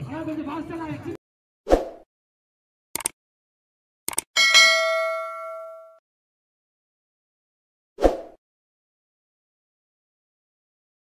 அண்ணா கொஞ்சம் ஃபாஸ்டா